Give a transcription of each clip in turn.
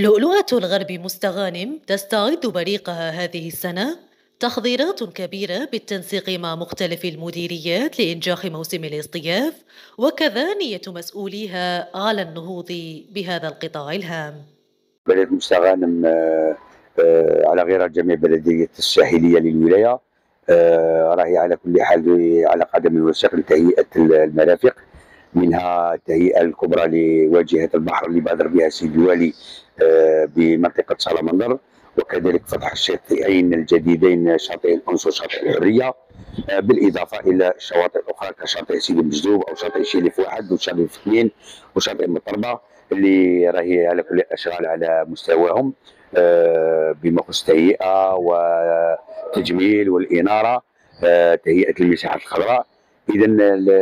لؤلؤة الغرب مستغانم تستعد بريقها هذه السنة تحضيرات كبيرة بالتنسيق مع مختلف المديريات لإنجاح موسم الاصطياف وكذا نية مسؤوليها على النهوض بهذا القطاع الهام. بلد مستغانم آه، آه، على غير جميع بلدية الساحلية للولاية آه، راهي على كل حال على قدم وساق لتهيئة المرافق منها التهيئة الكبرى لواجهة البحر اللي بادر بها السيد الوالي بمنطقة سلمندر وكذلك فتح الشاطئين الجديدين شاطئ الانس وشاطئ الحرية آه، بالإضافة إلى الشواطئ الاخرى كشاطئ سيدي مجذوب أو شاطئ شيليف واحد وشاطئ اثنين وشاطئ مطربه اللي راهي على كل الاشغال على مستواهم آه، بما يخص التهيئه والتجميل والإنارة آه، تهيئة المساحات الخضراء. إذا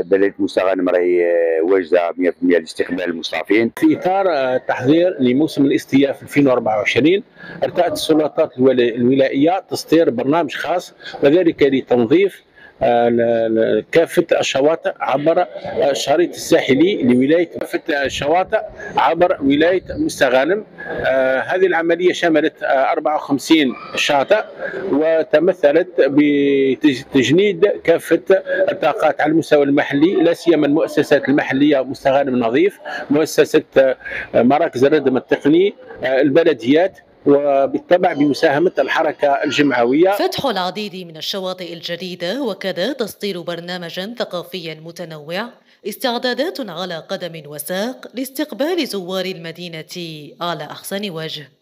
بلديه مستغانم راهي واجده 100% لاستقبال المصطافين في إطار آه، تحضير لموسم الاستياف 2024 ارتأت السلطات الولائية تصدير برنامج خاص وذلك لتنظيف كافة الشواطئ عبر الشريط الساحلي لولاية كافة الشواطئ عبر ولاية مستغانم. آه، هذه العملية شملت 54 آه، شاطئ وتمثلت بتجنيد كافة الطاقات على المستوى المحلي لا سيما المؤسسات المحلية مستغانم نظيف مؤسسة آه، مراكز الردم التقني البلديات. وبالطبع بمساهمة الحركة الجمعوية. فتح العديد من الشواطئ الجديدة وكذا تصدير برنامجا ثقافيا متنوع استعدادات على قدم وساق لاستقبال زوار المدينة على أحسن وجه.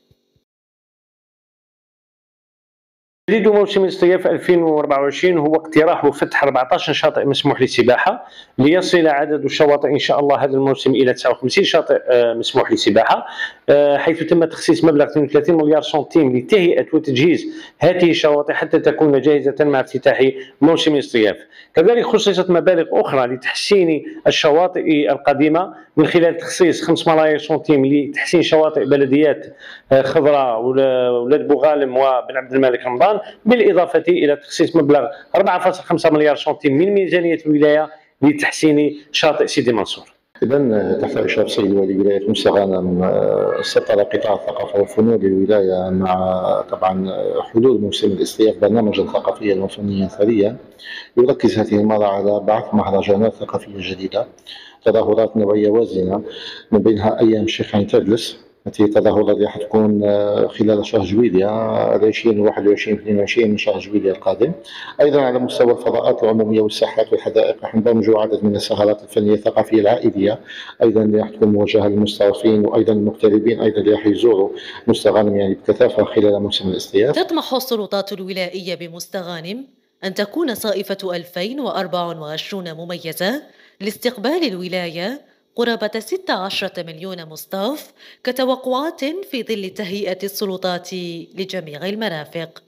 جديد موسم الاصطياف 2024 هو اقتراح وفتح 14 شاطئ مسموح للسباحه ليصل عدد الشواطئ إن شاء الله هذا الموسم إلى 59 شاطئ آه، مسموح للسباحه آه، حيث تم تخصيص مبلغ 32 مليار سنتيم لتهيئة وتجهيز هذه الشواطئ حتى تكون جاهزة مع افتتاح موسم الاصطياف كذلك خصصت مبالغ أخرى لتحسين الشواطئ القديمة من خلال تخصيص 5 ملايير سنتيم لتحسين شواطئ بلديات آه، خضراء ولاد بوغالم وبن عبد الملك رمضان. بالإضافة إلى تخصيص مبلغ 4.5 مليار سنتيم من ميزانية الولاية لتحسين شاطئ سيدي منصور. إذا تحت إشراف سيد ولي ولاية مستغانم سطر قطاع الثقافة والفنون للولاية مع طبعا حدود موسم الاصطياف برنامجا ثقافيا وفنيا ثريا يركز هذه المرة على بعث مهرجانات ثقافية جديدة تظاهرات نوعية وازنة من بينها أيام الشيخ عين تدلس التي التظاهرات راح تكون آه، خلال شهر جويليا 20 21 22 من شهر جويليا القادم. أيضا على مستوى الفضاءات العمومية والساحات والحدائق راح ندمجوا عدد من السهرات الفنية الثقافية العائلية أيضا اللي راح تكون موجهة للمستضيفين وأيضا المغتربين أيضا اللي راح يزوروا مستغانم يعني بكثافة خلال موسم الاصطياف تطمح السلطات الولائية بمستغانم أن تكون صائفة 2024 مميزة لاستقبال الولاية قرابة 16 مليون مصطاف كتوقعات في ظل تهيئة السلطات لجميع المرافق